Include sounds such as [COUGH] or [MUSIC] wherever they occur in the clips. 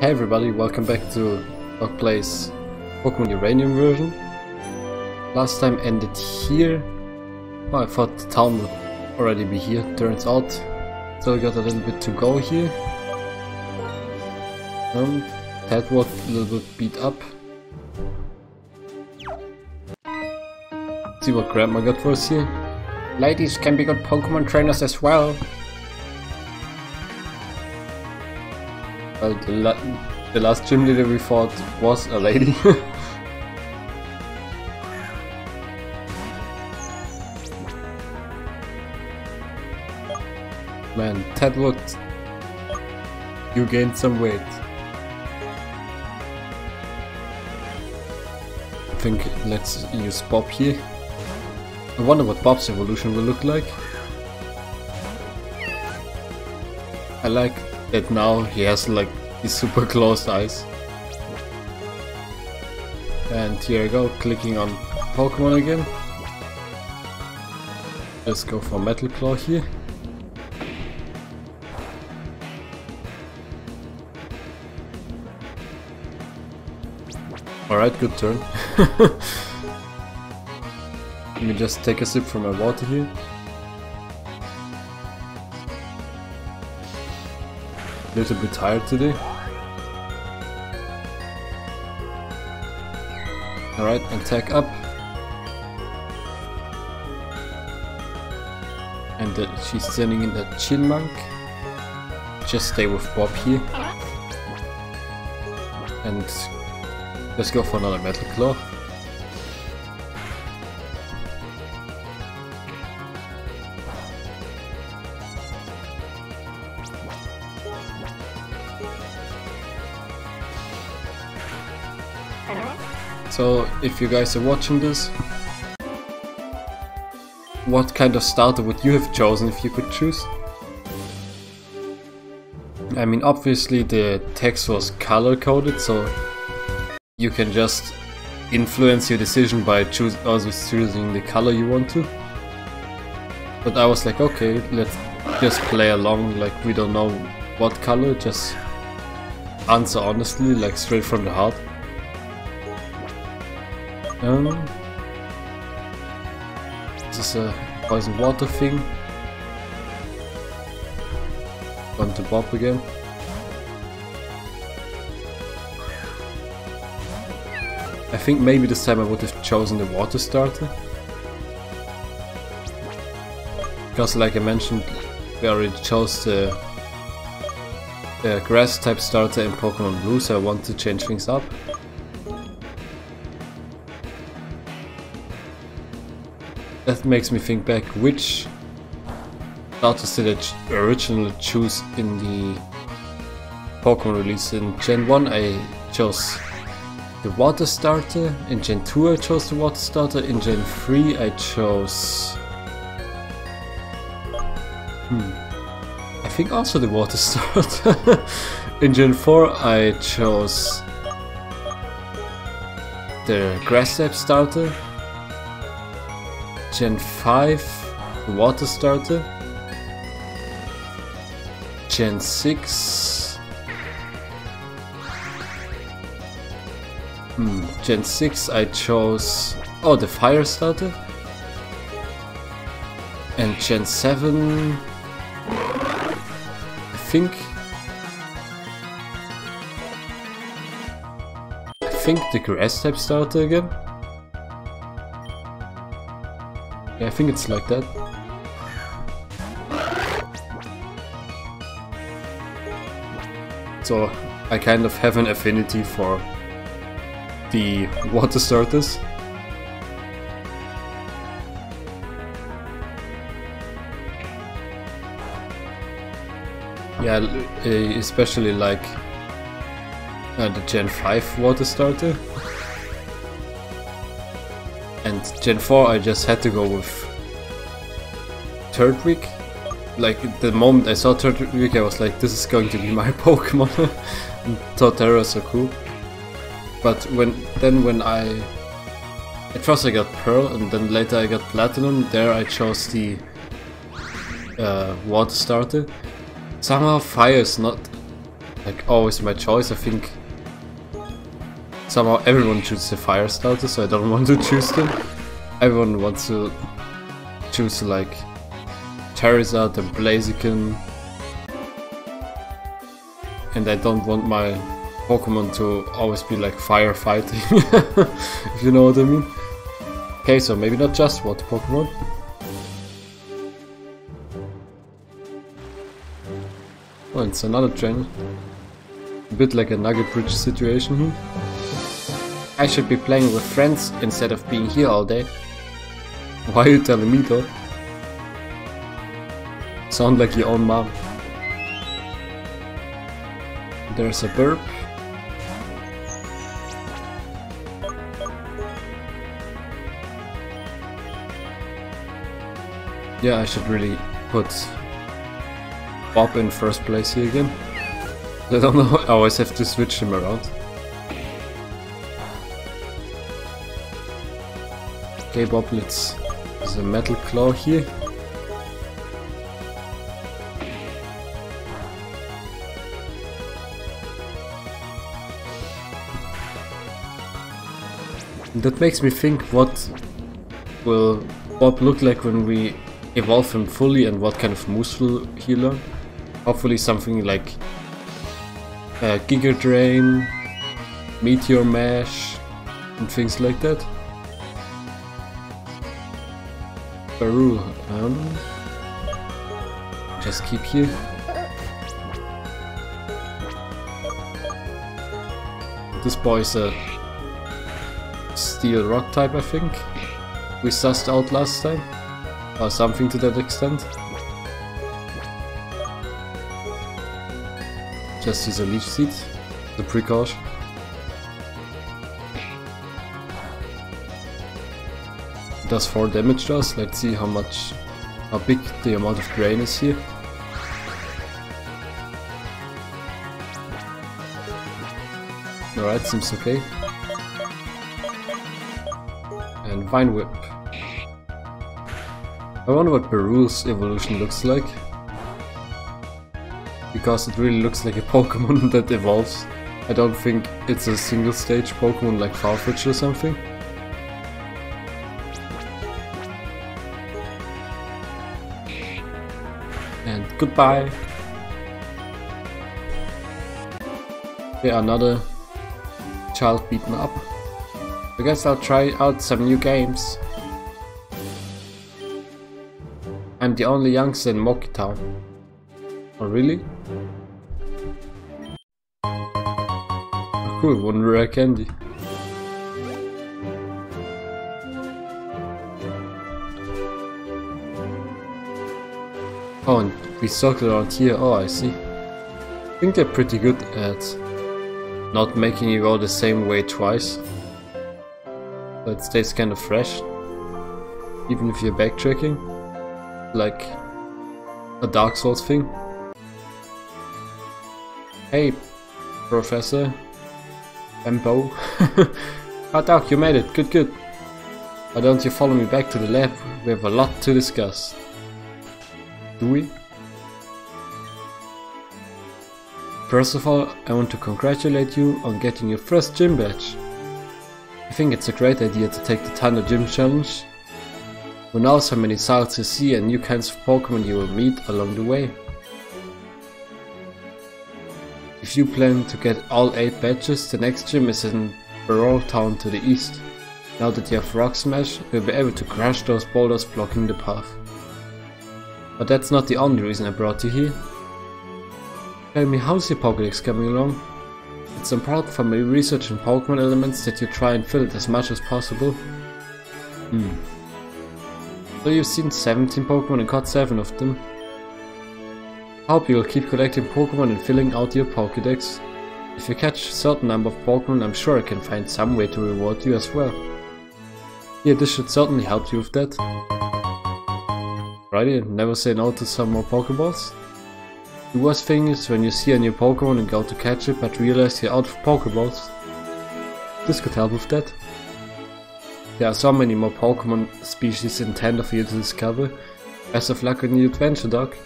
Hey everybody, welcome back to Doc Plays Pokemon Uranium version. Last time ended here. Oh, I thought the town would already be here, turns out. Still got a little bit to go here. Um, Tedward a little bit beat up. See what Grandma got for us here. Ladies can be good Pokemon trainers as well. Well, the, la the last gym leader we fought was a lady. [LAUGHS] Man, Tedward, you gained some weight. I think let's use Bob here. I wonder what Bob's evolution will look like. I like that now he has like these super [LAUGHS] closed eyes. And here I go, clicking on Pokemon again. Let's go for Metal Claw here. Alright, good turn. [LAUGHS] Let me just take a sip from my water here. A little bit tired today. Alright, attack up. And she's sending in a Chyinmunk. Just stay with Bob here. And let's go for another Metal Claw. So, if you guys are watching this, what kind of starter would you have chosen if you could choose? I mean, obviously the text was color coded, so you can just influence your decision by also choosing the color you want to. But I was like, okay, let's just play along, like we don't know what color, just answer honestly, like straight from the heart. Um, this is a poison water thing. On to Bob again. I think maybe this time I would have chosen the water starter. Because like I mentioned, we already chose the, the grass type starter in Pokemon Blue, so I want to change things up. That makes me think back which starters did I originally choose in the Pokemon release. In Gen 1 I chose the water starter, in Gen 2 I chose the water starter, in Gen 3 I chose... Hmm. I think also the water [LAUGHS] starter. in Gen 4 I chose the grass type starter, Gen 5, the water starter. Gen 6. Hmm, Gen 6 I chose... Oh, the fire starter. And Gen 7... I think... I think the grass type starter again. Think it's like that. So I kind of have an affinity for the water starters. Yeah, especially like uh, the Gen 5 water starter. Gen 4 I just had to go with Turtwig. Like the moment I saw Turtwig I was like this is going to be [LAUGHS] my Pokemon. [LAUGHS] Torterra so cool. But when then when I at first I got Pearl and then later I got Platinum, there I chose the uh, water starter. Somehow fire is not like always my choice. I think somehow everyone chooses the fire starter, so I don't [LAUGHS] want to choose them. Everyone wants to choose like Charizard and Blaziken. And I don't want my Pokemon to always be like firefighting, [LAUGHS] if you know what I mean. Okay, so maybe not just water Pokemon. Oh, it's another trainer. A bit like a Nugget Bridge situation here. I should be playing with friends instead of being here all day. Why are you telling me though? Sound like your own mom. There's a burp. Yeah, I should really put Bob in first place here again. I don't know, I always have to switch him around. Okay, Bob, let's... There's a Metal Claw here. That makes me think what will Bob look like when we evolve him fully and what kind of moves will he learn. Hopefully something like uh, Giga Drain, Meteor Mash, and things like that. Baru, um, just keep here. This boy is a steel rock type, I think. We sussed out last time, or something to that extent. Just use a leech seed, the precaution. Does 4 damage to us, let's see how much, how big the amount of drain is here. Alright, seems okay. And Vine Whip. I wonder what Beru's evolution looks like because it really looks like a [LAUGHS] Pokemon that evolves. I don't think it's a single stage Pokemon like Farfetch or something. Goodbye! Yeah, another child beaten up. I guess I'll try out some new games. I'm the only youngster in Moki Town. Oh really? Cool, one rare candy. Oh, and we circle around here. Oh, I see. I think they're pretty good at not making you go the same way twice. So it stays kind of fresh. Even if you're backtracking. Like a Dark Souls thing. Hey, Professor. Embo. oh, [LAUGHS] ah, Doc, you made it. Good, good. Why don't you follow me back to the lab? We have a lot to discuss. Do we? First of all, I want to congratulate you on getting your first gym badge. I think it's a great idea to take the Tandor Gym Challenge. Who knows how many sights you see and new kinds of Pokemon you will meet along the way. If you plan to get all 8 badges, the next gym is in Barrow Town to the east. Now that you have Rock Smash, you'll be able to crush those boulders blocking the path. But that's not the only reason I brought you here. Tell me how's your Pokédex coming along? It's important for my research in Pokemon elements that you try and fill it as much as possible. Hmm. So you've seen 17 Pokemon and caught 7 of them. Hope you'll keep collecting Pokemon and filling out your Pokédex. If you catch a certain number of Pokemon, I'm sure I can find some way to reward you as well. Yeah, this should certainly help you with that. Righty, never say no to some more Pokeballs. The worst thing is when you see a new Pokemon and go to catch it but realize you're out of Pokeballs. This could help with that. There are so many more Pokemon species in Tandor for you to discover. Best of luck on your adventure, Doc.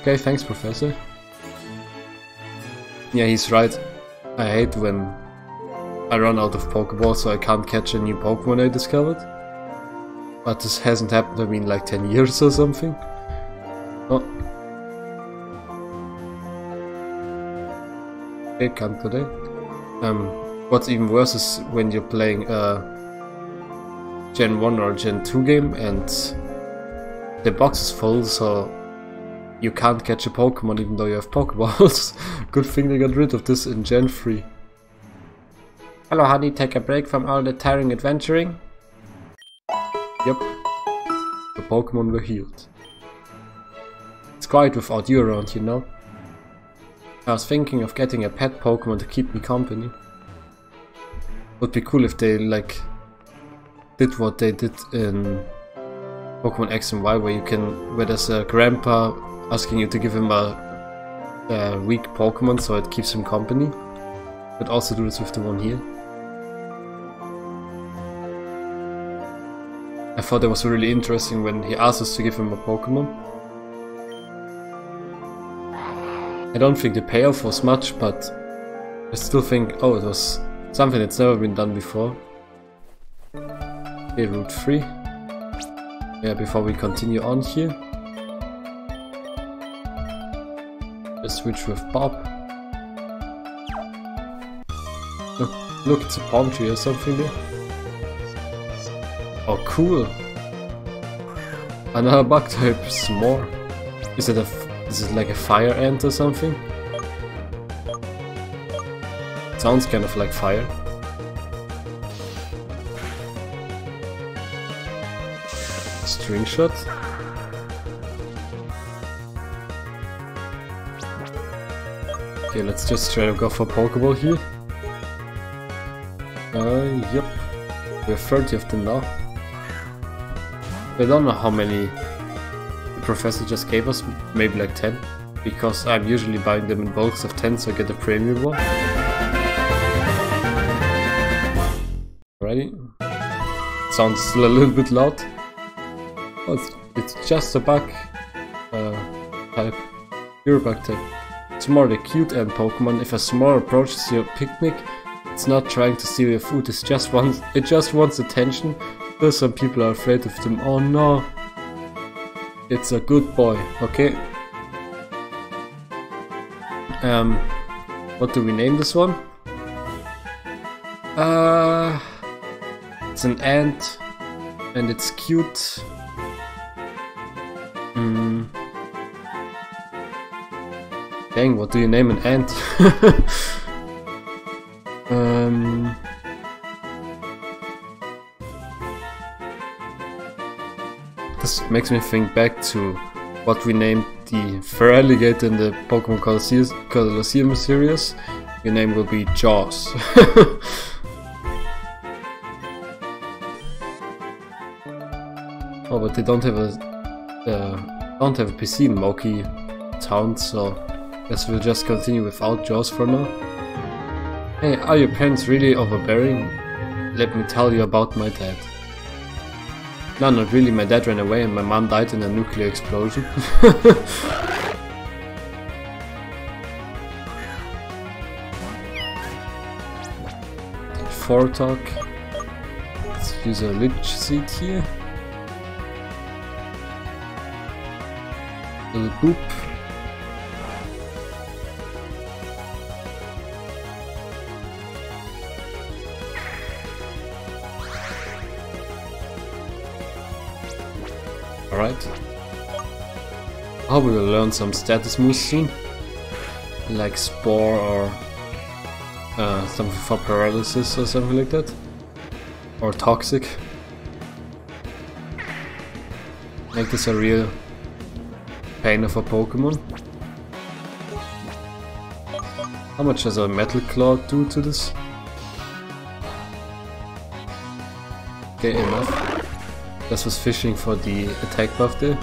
Okay, thanks, Professor. Yeah, he's right. I hate when I run out of Pokeballs so I can't catch a new Pokemon I discovered. But this hasn't happened to me in like 10 years or something. Oh. Okay, can't go. Um, what's even worse is when you're playing a Gen 1 or Gen 2 game and the box is full so you can't catch a Pokemon even though you have Pokeballs. [LAUGHS] Good thing they got rid of this in Gen 3. Hello honey, take a break from all the tiring adventuring? Yep. The Pokemon were healed. It's quiet without you around, you know? I was thinking of getting a pet Pokemon to keep me company. Would be cool if they like did what they did in Pokemon X and Y where you can where there's a grandpa asking you to give him a, a weak Pokemon so it keeps him company. But also do this with the one here. I thought that was really interesting when he asked us to give him a Pokemon. I don't think the payoff was much, but I still think, oh, it was something that's never been done before. Okay, Route 3. Yeah, before we continue on here. switch with Bob. Look, look, it's a palm tree or something there. Oh, cool. Another bug type, more. Is it a, is it like a fire ant or something? sounds kind of like fire. String shot. Okay, let's just try to go for Pokeball here. Uh, yep. We have 30 of them now. I don't know how many professor just gave us, maybe like 10. Because I'm usually buying them in bulks of 10 so I get a premium one. Ready? Sounds still a little bit loud. Oh, it's, it's just a bug uh, type. Pure bug type. It's more the cute end Pokemon. If a small approaches your picnic, it's not trying to steal your food, it's just wants it just wants attention. Though some people are afraid of them. Oh no. It's a good boy, okay? Um what do we name this one? Uh it's an ant and it's cute. Hmm. Dang, what do you name an ant? [LAUGHS] makes me think back to what we named the Feraligatr in the Pokemon Colosseum series. Your name will be Jaws. [LAUGHS] oh, but they don't have a uh, don't have a PC in Moki Town, so Guess we'll just continue without Jaws for now. Hey, are your parents really overbearing? Let me tell you about my dad. No, not really, my dad ran away and my mom died in a nuclear explosion. [LAUGHS] Four talk. Let's use a leech seed here. Little boop. Alright. I hope we will learn some status moves soon. Like Spore or uh, something for paralysis or something like that. Or Toxic. Make this a real pain of a Pokemon. How much does a Metal Claw do to this? Okay, enough. This was fishing for the attack buff there.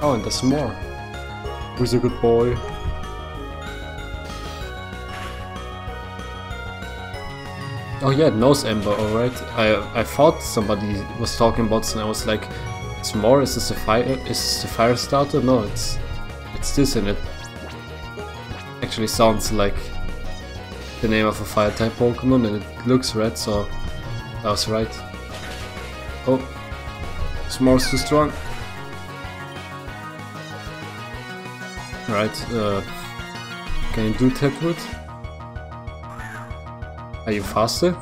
Oh, and there's more. Who's a good boy? Oh yeah, it knows Ember, alright. I I thought somebody was talking about this and I was like, it's more, is this a fire is this a fire starter? No, it's It's this and it actually sounds like the name of a fire type Pokemon and it looks red, so I was right. Oh, S'more's too strong. Alright, uh, can you do Tedwood? Are you faster?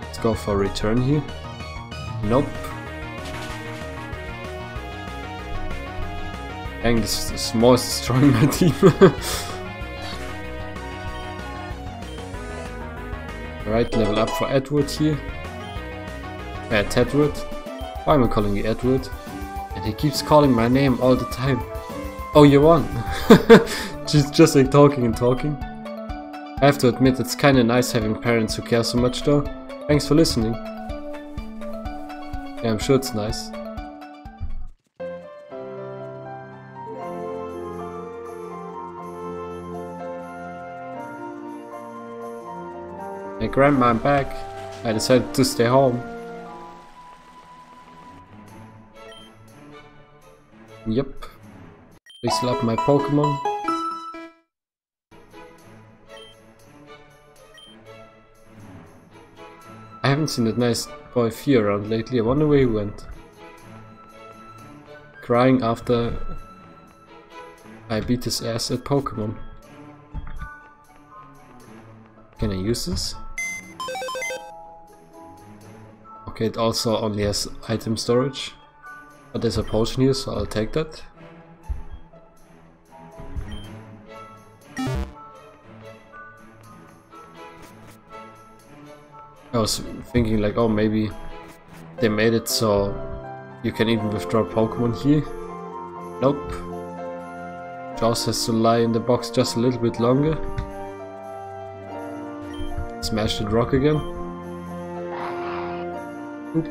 Let's go for return here. Nope. This is small is destroying my [LAUGHS] team. Right, level up for Edward here. Uh, Tedwood. Why am I calling you Edward? And he keeps calling my name all the time. Oh, you won! [LAUGHS] She's just like talking and talking. I have to admit, it's kinda nice having parents who care so much though. Thanks for listening. Yeah, I'm sure it's nice. Grandma, back. I decided to stay home. Yep. Please love my Pokemon. I haven't seen that nice boy Fee around lately. I wonder where he went. Crying after I beat his ass at Pokemon. Can I use this? Okay, it also only has item storage. But there's a potion here, so I'll take that. I was thinking like, oh maybe they made it so you can even withdraw Pokemon here. Nope. Jaws has to lie in the box just a little bit longer. Smash the rock again. Oop.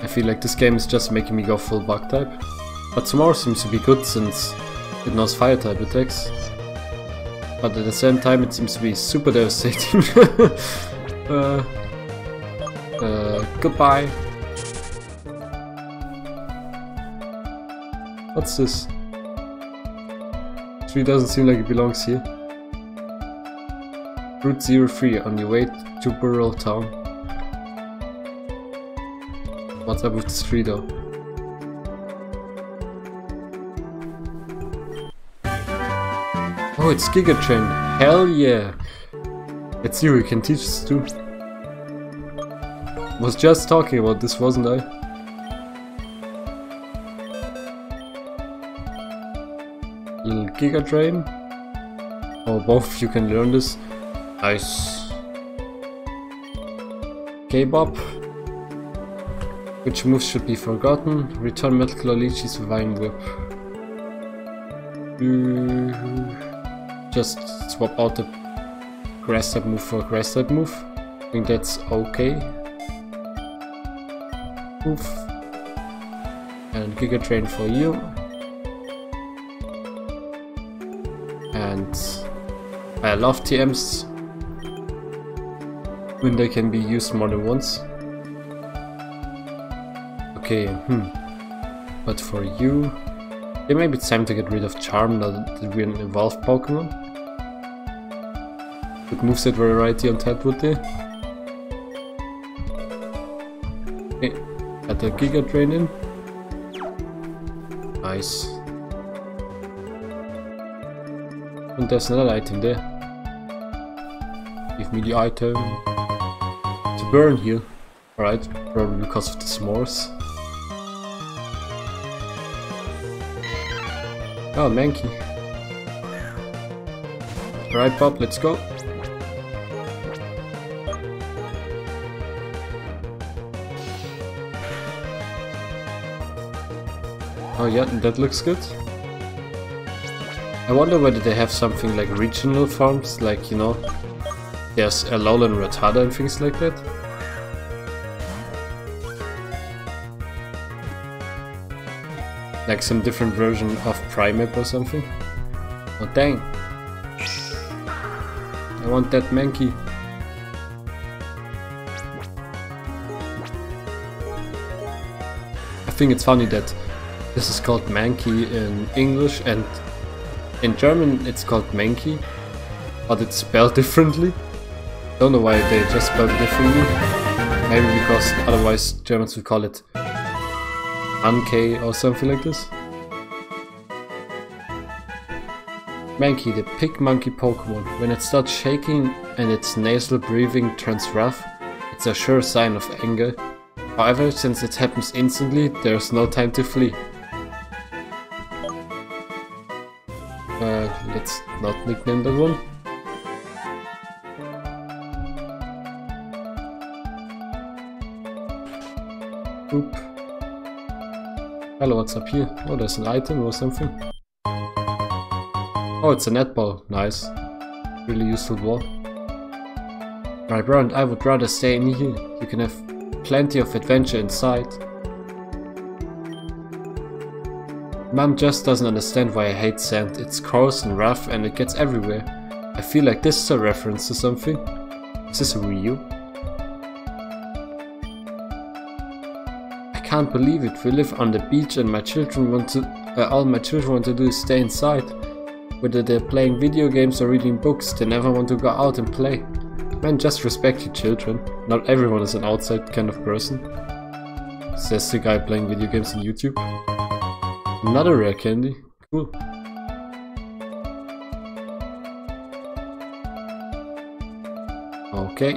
I feel like this game is just making me go full bug type. But S'more seems to be good since it knows fire type attacks. But at the same time it seems to be super devastating. [LAUGHS] uh, uh, goodbye. What's this? Tree doesn't seem like it belongs here. Route 03 on your way to Burrow Town. What's up with this tree though? Oh, it's Giga Drain. Hell yeah! Let's see who can teach us too. Was just talking about this, wasn't I? Little Giga Drain. Oh, both you can learn this. Nice. K-Bob. Which moves should be forgotten? Return Metal Leechy's Vine Whip. Uh, just swap out the grass type move for grass type move. I think that's okay. Move. And Giga Drain for you. And I love TMs when they can be used more than once. Okay, hmm. But for you, yeah, maybe it's time to get rid of Charm now that we're an evolved Pokemon. Good moveset variety on Tedwood there. Okay, add the Giga Drain in. Nice. And there's another item there. Give me the item. Burn here. Alright, probably because of the s'mores. Oh, Mankey. Alright, Bob, let's go. Oh yeah, that looks good. I wonder whether they have something like regional farms, like, you know, there's Alolan Rattata and things like that. Like some different version of Primip or something? Oh dang! I want that Mankey. I think it's funny that this is called Mankey in English and in German it's called Menki, but it's spelled [LAUGHS] differently. Don't know why they just spelled it differently. Maybe because otherwise Germans would call it Mankey or something like this. Mankey, the pig monkey Pokemon. When it starts shaking and its nasal breathing turns rough, it's a sure sign of anger. However, since it happens instantly, there's no time to flee. Uh, let's not nickname that one. Hello, what's up here? Oh, there's an item or something. Oh, it's a netball. Nice. Really useful ball. My brand, I would rather stay in here. You can have plenty of adventure inside. Mom just doesn't understand why I hate sand. It's coarse and rough and it gets everywhere. I feel like this is a reference to something. Is this a? I can't believe it. We live on the beach and my children want to... Uh, all my children want to do is stay inside. Whether they're playing video games or reading books, they never want to go out and play. Man, just respect your children. Not everyone is an outside kind of person. Says the guy playing video games on YouTube. Another rare candy. Cool. Okay.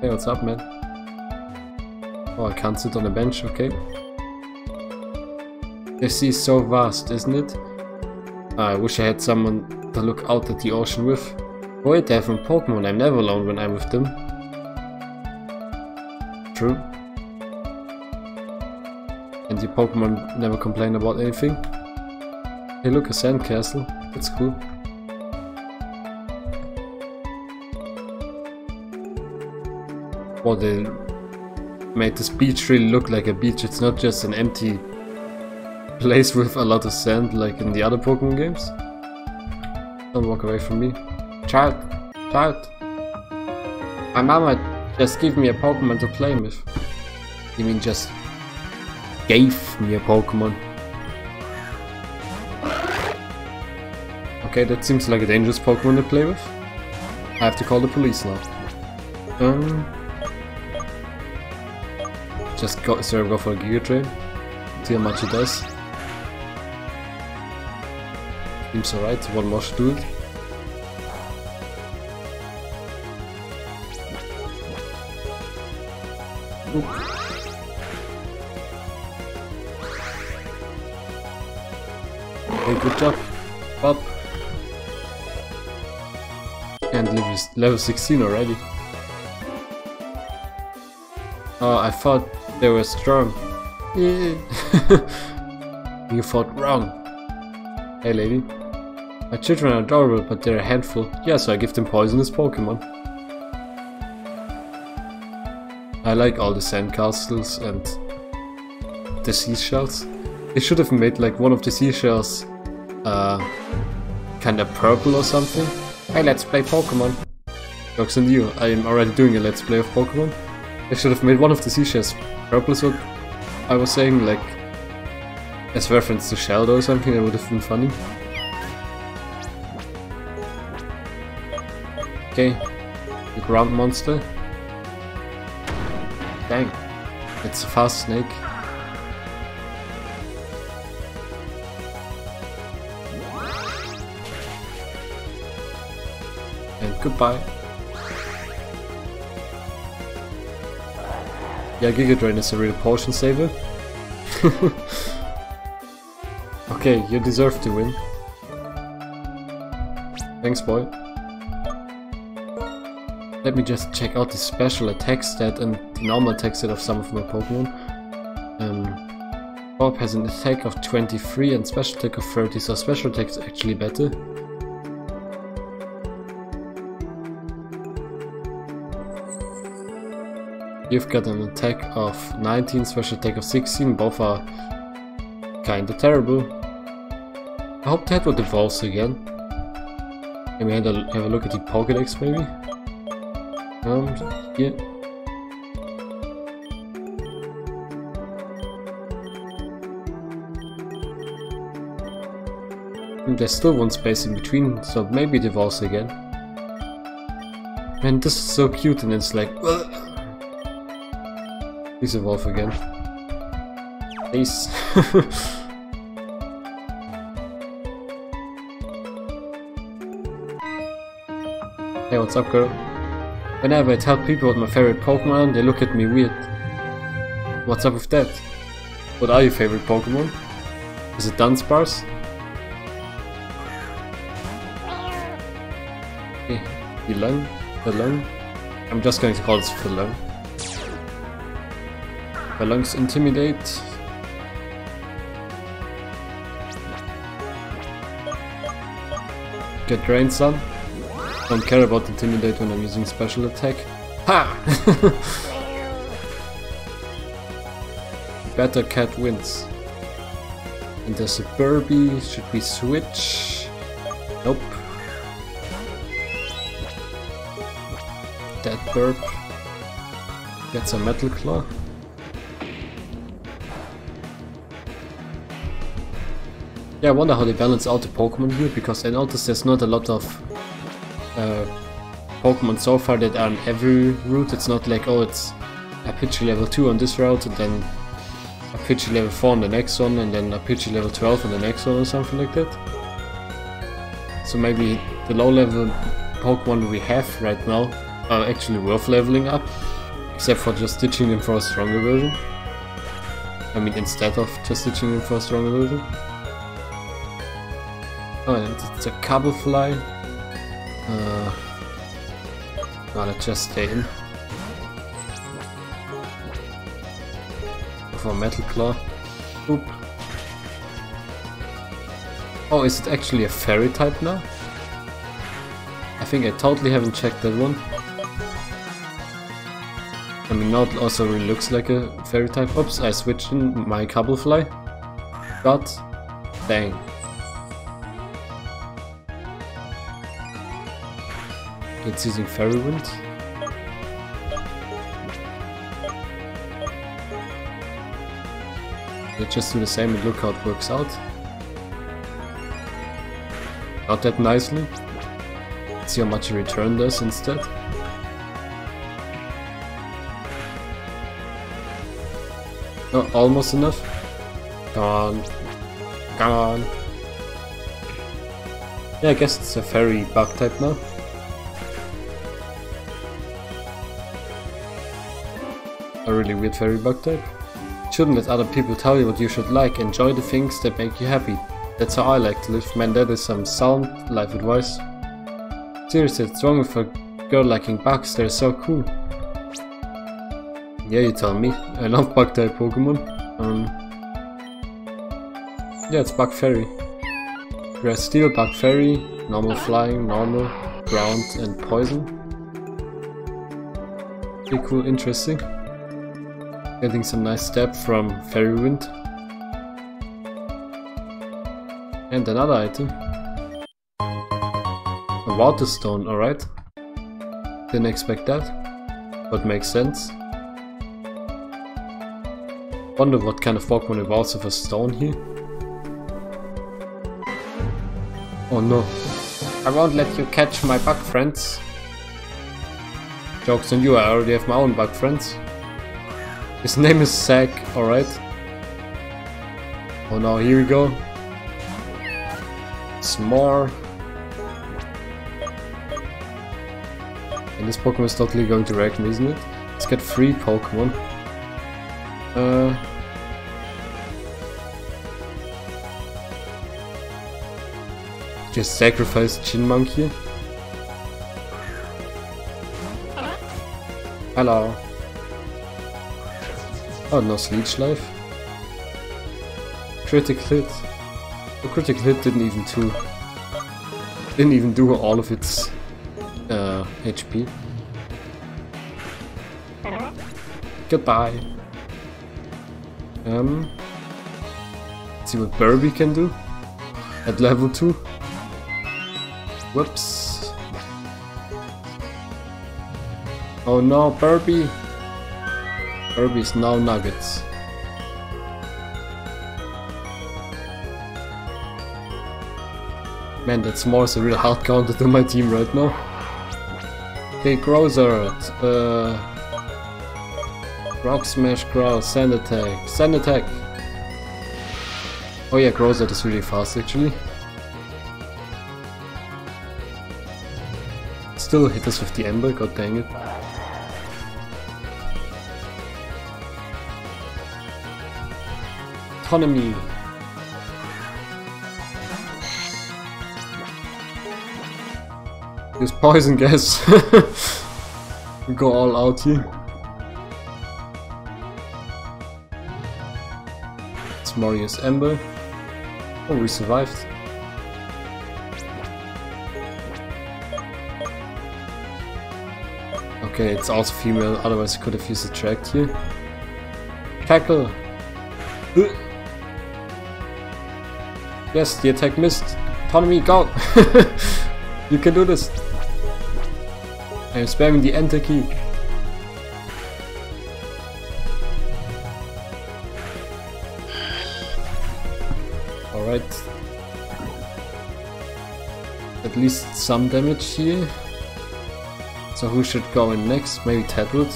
Hey, what's up, man? Oh, I can't sit on a bench, okay. The sea is so vast, isn't it? Ah, I wish I had someone to look out at the ocean with. Oh, wait, they're from Pokemon, I'm never alone when I'm with them. True. And the Pokemon never complain about anything. Hey look, a sandcastle. That's cool. Well, they made this beach really look like a beach. It's not just an empty place [LAUGHS] with a lot of sand like in the other Pokemon games. Don't walk away from me. Child, child. My mama just gave me a Pokemon to play with. You mean just gave me a Pokemon? Okay, that seems like a dangerous Pokemon to play with. I have to call the police now. Um, just go, sir, go for a Giga Drain. See how much it does. Seems alright, one more should do it. Okay, good job. Up. And level, level 16 already. Oh, I thought they were strong. Yeah. [LAUGHS] you fought wrong. Hey lady. My children are adorable, but they're a handful. Yeah, so I give them poisonous Pokemon. I like all the sandcastles and the seashells. They should have made like one of the seashells uh, kind of purple or something. Hey, let's play Pokemon. Jokes on you, I am already doing a let's play of Pokemon. They should have made one of the seashells purple what I was saying, like as reference to Sheldo or something, that would have been funny. Okay, the ground monster. Dang. It's a fast snake. And goodbye. Yeah, Giga Drain is a real potion saver. [LAUGHS] okay, you deserve to win. Thanks, boy. Let me just check out the special attack stat and the normal attack stat of some of my Pokemon. Um, Bob has an attack of 23 and special attack of 30, so special attack is actually better. You've got an attack of 19, special attack of 16, both are kinda terrible. I hope that would evolve again. Can we have a, look at the Pokedex maybe? Um, yeah. There's still one space in between, so maybe it evolves again. Man, this is so cute and it's like... Ugh. Please evolve again. Please. [LAUGHS] hey, what's up, girl? Whenever I tell people what my favorite Pokemon, they look at me weird. What's up with that? What are your favorite Pokemon? Is it Dunsparce? Yulong? Yulong? I'm just going to call this Yulong. Yulong's Intimidate. Get Drained Sun. Don't care about Intimidate when I'm using special attack. Ha! [LAUGHS] Better cat wins. And there's a Birbie. Should we switch? Nope. Dead burp. Gets a Metal Claw. I wonder how they balance out the Pokemon here, because I noticed there's not a lot of uh, Pokemon so far that are on every route. It's not like, oh, it's a Pidgey level 2 on this route, and then a Pidgey level 4 on the next one, and then a Pidgey level 12 on the next one, or something like that. So maybe the low level Pokemon we have right now are actually worth leveling up, except for just ditching them for a stronger version. I mean, instead of just ditching them for a stronger version. Oh, and it's a Cubblfly. Uh, now let's just stay in. For Metal Claw. Oop. Oh, is it actually a fairy type now? I think I totally haven't checked that one. I mean, now it also really looks like a fairy type. Oops, I switched in my Cubblfly. God dang. It's using Fairy Wind. Let's just do the same and look how it works out. Not that nicely. Let's see how much return does instead. Oh, almost enough. Gone. Gone. Yeah, I guess it's a fairy bug type now. Really weird fairy bug type. Shouldn't let other people tell you what you should like. Enjoy the things that make you happy. That's how I like to live. Man, that is some sound life advice. Seriously, what's wrong with a girl liking bugs? They're so cool. Yeah, you tell me. I love bug type Pokemon. Um, yeah, it's Bug Fairy. Grass Steel, Bug Fairy, normal flying, normal, ground, and poison. Pretty cool, interesting. Getting some nice step from Fairy Wind. And another item. A Water Stone, alright. Didn't expect that, but makes sense. Wonder what kind of Pokemon evolves with a stone here. Oh no. I won't let you catch my bug friends. Jokes on you, I already have my own bug friends. His name is Zack, alright. Oh no, here we go. S'more. And this Pokemon is totally going to wreck me, isn't it? Let's get three Pokemon. Uh, just sacrifice Chinmonkey. Hello. Oh, no Leech Life. Critical hit. The critical hit didn't even do didn't even do all of its uh, HP. Goodbye. Um, see what Birbie can do at level 2. Whoops. Oh no, Birbie! Birbie's now nuggets. Man, that is a real hard counter to my team right now. Okay, Growzard. Uh, Rock Smash, Growl, Sand Attack, Sand Attack! Oh yeah, Growzard is really fast actually. Still hit us with the Ember, god dang it. Autonomy! Use poison gas. we [LAUGHS] go all out here. It's Marius Ember. Oh, we survived. Okay, it's also female, otherwise I could have used attract here. Tackle! Uh. Yes, the attack missed. Autonomy, go! [LAUGHS] you can do this! I am spamming the enter key. Alright. At least some damage here. So who should go in next? Maybe Tedwood?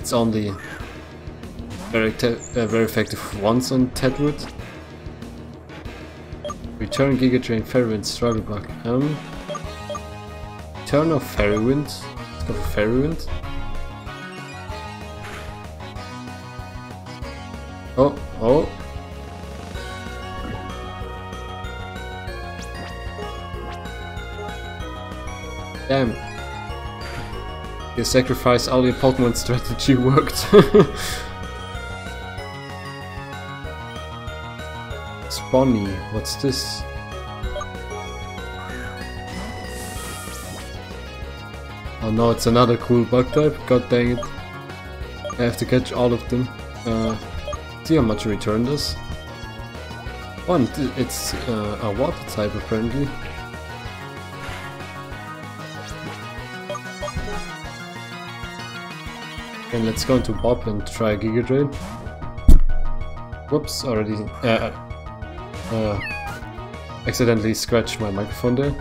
It's only very, uh, very effective once on Tedwood. Return Giga Drain Fairy Wind Struggle Bug. Um, Turn off Fairy Wind. Let's go for Fairy Oh, oh. Damn. Your sacrifice all your Pokemon [LAUGHS] strategy worked. [LAUGHS] Spawny, what's this? Oh no, it's another cool bug type. God dang it. I have to catch all of them. Uh, see how much return does. Oh, and it's uh, a water type apparently. And let's go into Bob and try Giga Drain. Whoops, already uh, uh, accidentally scratched my microphone there.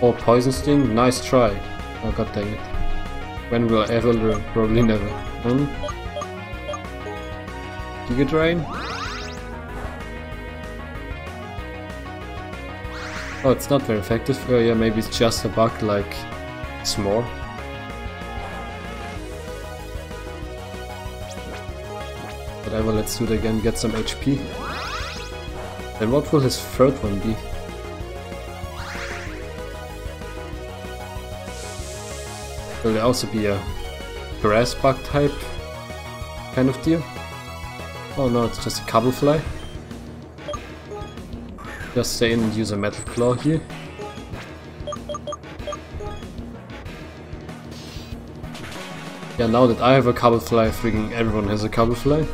Or Poison Sting? Nice try. Oh god dang it. When will I ever learn? Probably never. Hmm? Giga Drain? Oh, it's not very effective. Oh yeah, maybe it's just a bug like S'more. Let's do it again, get some HP. And what will his third one be? Will there also be a grass bug type kind of deal? Oh no, it's just a Cubblfly. Just stay in and use a Metal Claw here. Yeah, now that I have a Cubblfly, freaking everyone has a Cubblfly.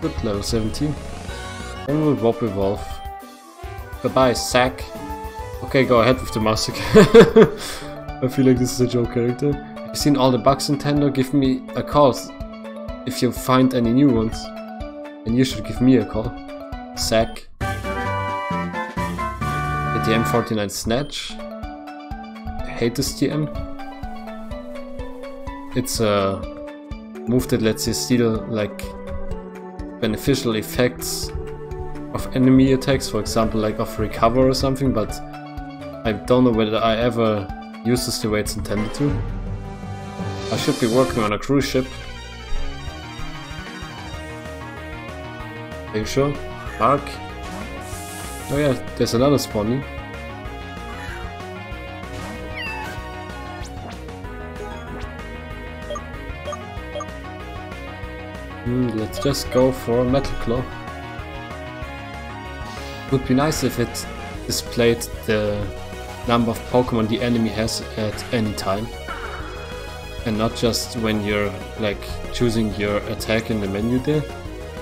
Good, level 17. Then we'll drop Evolve. Goodbye, sack. Okay, go ahead with the mask. [LAUGHS] I feel like this is a joke character. You've seen all the bugs Nintendo? Give me a call if you find any new ones. And you should give me a call. Sack. The TM49 Snatch. I hate this TM. It's a move that lets you steal like beneficial effects of enemy attacks, for example like of recover or something, but I don't know whether I ever use this the way it's intended to. I should be working on a cruise ship. Are you sure? Mark? Oh yeah, there's another spawning. Hmm, let's just go for Metal Claw. Would be nice if it displayed the number of Pokemon the enemy has at any time. And not just when you're like choosing your attack in the menu there.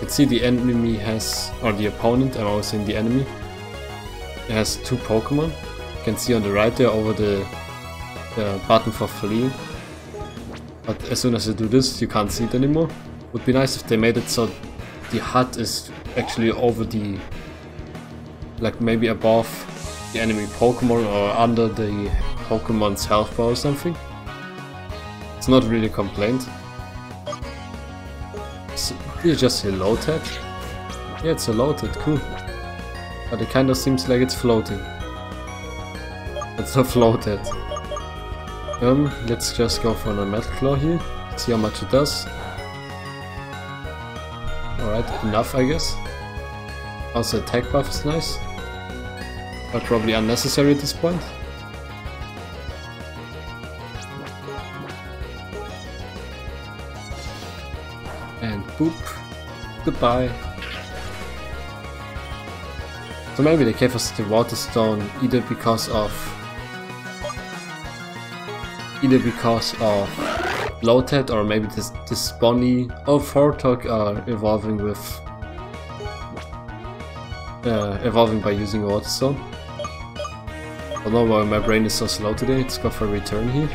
You see the enemy has, or the opponent, I'm always saying the enemy, it has two Pokemon. You can see on the right there over the, the button for fleeing. But as soon as you do this, you can't see it anymore. Would be nice if they made it so the HUD is actually over the... Like maybe above the enemy Pokemon or under the Pokemon's health bar or something. It's not really a complaint. You just say loaded? Yeah, it's a loaded, cool. But it kinda seems like it's floating. It's not [LAUGHS] floated. Um, let's just go for a Metal Claw here. See how much it does. Enough I guess. Also attack buff is nice. But probably unnecessary at this point. And boop. Goodbye. So maybe they gave us the Water Stone either because of either because of Bloated or maybe this, this Bonnie or Fortok are evolving with uh, evolving by using Water Stone. I don't know why my brain is so slow today, let's go for a return here.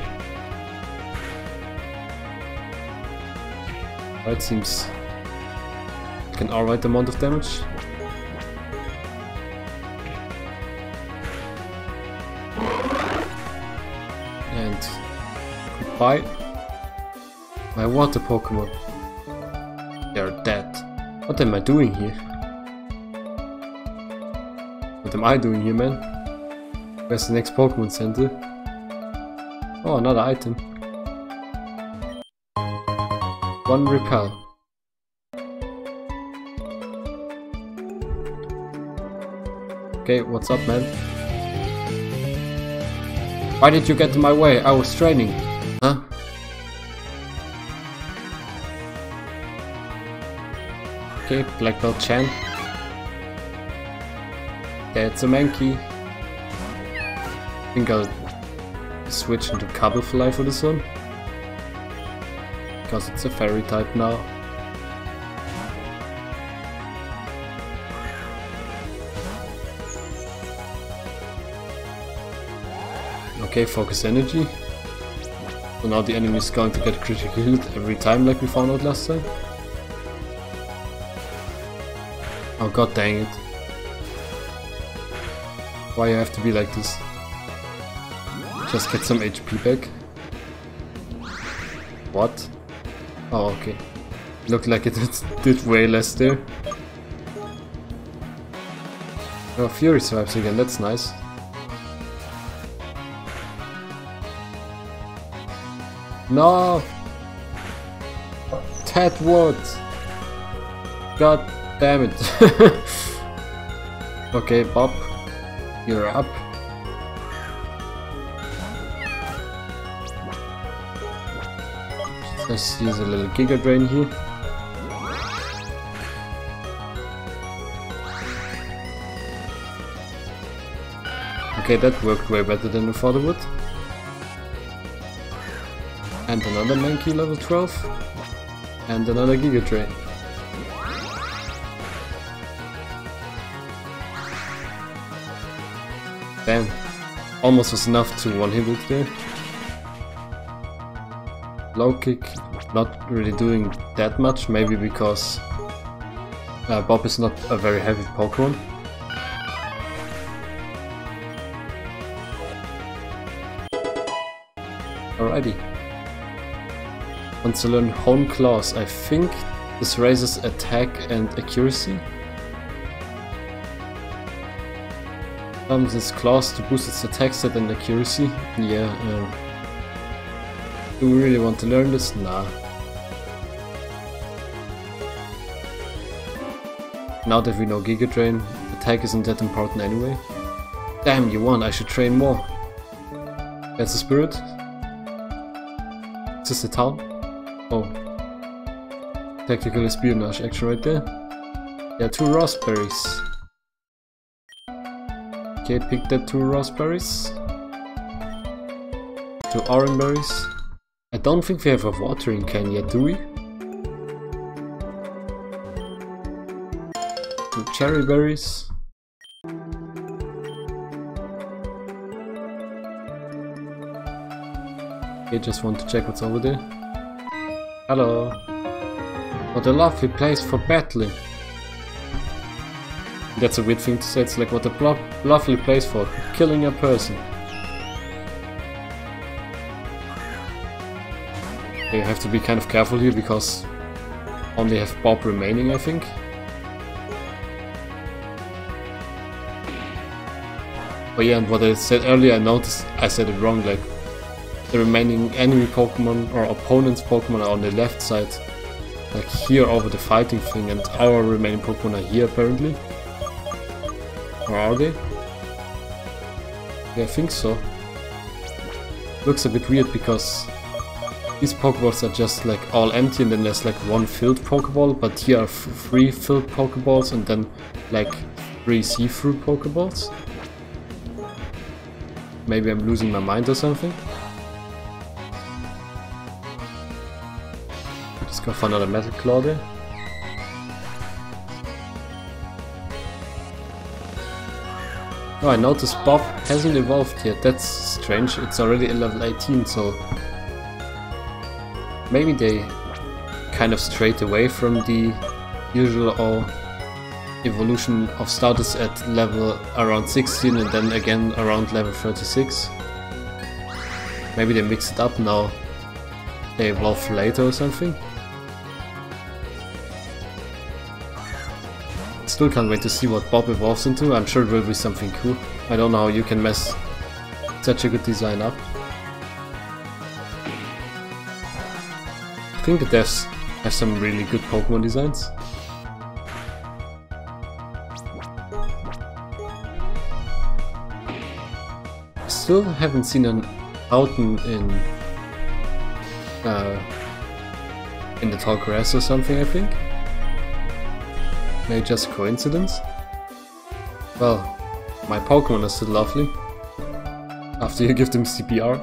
That seems like an alright amount of damage. And goodbye. My water Pokemon. They're dead. What am I doing here? What am I doing here, man? Where's the next Pokemon Center? Oh, another item. One repel. Okay, what's up, man? Why did you get in my way? I was training. Okay, Black Belt Chan. That's a Menki. I think I'll switch into Cubblfly for this one. Because it's a fairy type now. Okay, focus energy. So now the enemy is going to get critical hit every time like we found out last time. Oh god dang it. Why you have to be like this? Just get some HP back. What? Oh okay. Looked like it [LAUGHS] did way less there. Oh, Fury swipes again, that's nice. No! Ted Wood! God damn it. [LAUGHS] okay, Bob, you're up. Let's use a little Giga Drain here. Okay, that worked way better than the father would. And another Menki level 12. And another Giga Drain. Almost was enough to one hit it there. Low kick, not really doing that much, maybe because uh, Bob is not a very heavy Pokemon. Alrighty. Want to learn Hone Claws. I think this raises attack and accuracy. Um, this claws to boost its attack set and accuracy. Yeah, uh, do we really want to learn this? Nah. Now that we know Giga Drain, attack isn't that important anyway. Damn, you won, I should train more. That's the spirit. Is this the town? Oh. Tactical espionage action right there. Yeah, two raspberries. Okay, pick that two raspberries. Two orange berries. I don't think we have a watering can yet, do we? Two cherry berries. Okay, just want to check what's over there. Hello. What a lovely place for battling. That's a weird thing to say, it's like what a lovely place for killing a person. You have to be kind of careful here because only have Bob remaining, I think. But yeah, and what I said earlier, I noticed I said it wrong, like the remaining enemy Pokemon or opponent's Pokemon are on the left side. Like here over the fighting thing and our remaining Pokemon are here apparently. Are they? Yeah, I think so. Looks a bit weird because these Pokeballs are just like all empty and then there's like one filled Pokeball, but here are three filled Pokeballs and then like three see-through Pokeballs. Maybe I'm losing my mind or something. Let's go for another Metal Claw there. Oh, I noticed Bob hasn't evolved yet. That's strange. It's already at level 18, so... Maybe they kind of strayed away from the usual or evolution of starters at level around 16 and then again around level 36. Maybe they mix it up now. They evolve later or something. Still can't wait to see what Bob evolves into. I'm sure it will be something cool. I don't know how you can mess such a good design up. I think the devs have some really good Pokemon designs. still haven't seen an Houghton in uh, in the tall grass or something, I think. Maybe just coincidence? Well, my Pokemon is still lovely. After you give them CPR.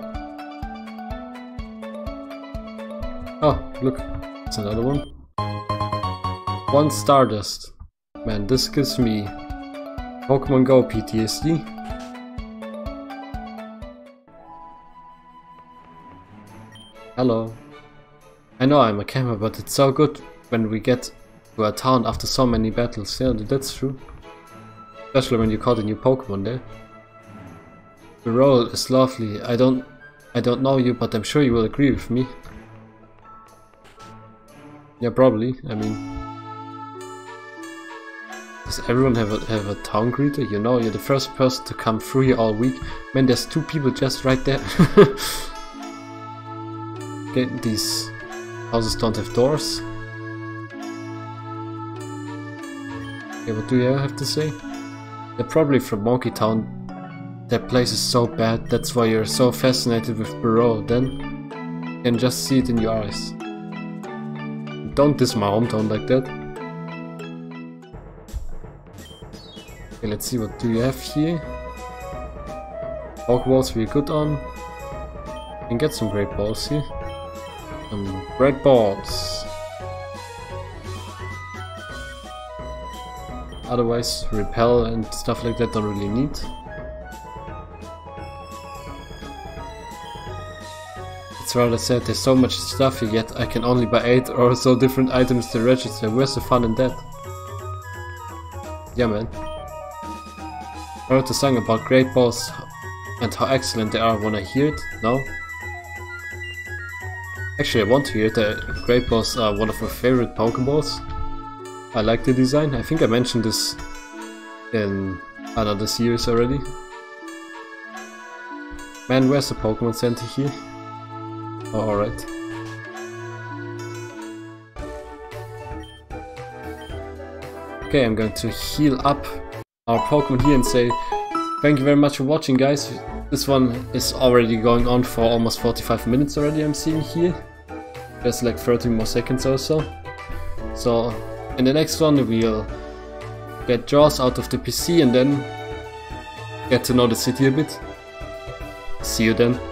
Oh, look, it's another one. One Stardust. Man, this gives me Pokemon Go PTSD. Hello. I know I'm a camera, but it's so good when we get to a town after so many battles. Yeah, that's true. Especially when you caught a new Pokemon there. The role is lovely. I don't I don't know you, but I'm sure you will agree with me. Yeah, probably. I mean, does everyone have a have a town greeter? You know, you're the first person to come through here all week. Man, there's two people just right there. [LAUGHS] Okay, these houses don't have doors. Okay, what do you have to say? They're probably from Moki Town. That place is so bad, that's why you're so fascinated with Burole, then you can just see it in your eyes. Don't diss my hometown like that. Okay, let's see what do you have here. Hogwarts we're good on. And get some great balls here. Some red balls. Otherwise, repel and stuff like that don't really need. It's rather sad there's so much stuff here yet I can only buy 8 or so different items to register. Where's the fun in that? Yeah man. I wrote a song about great balls and how excellent they are. Wanna hear it? No? Actually, I want to hear that Great Balls are one of my favorite Pokeballs. I like the design. I think I mentioned this in another series already. Man, where's the Pokemon Center here? Oh, alright. Okay, I'm going to heal up our Pokemon here and say thank you very much for watching guys. This one is already going on for almost 45 minutes already I'm seeing here. There's like 30 more seconds or so. So in the next one we'll get Jaws out of the PC and then get to know the city a bit. See you then.